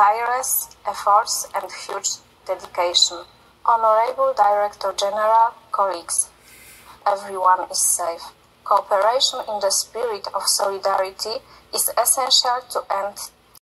tireless efforts and huge dedication. Honorable Director General, colleagues, everyone is safe. Cooperation in the spirit of solidarity is essential to end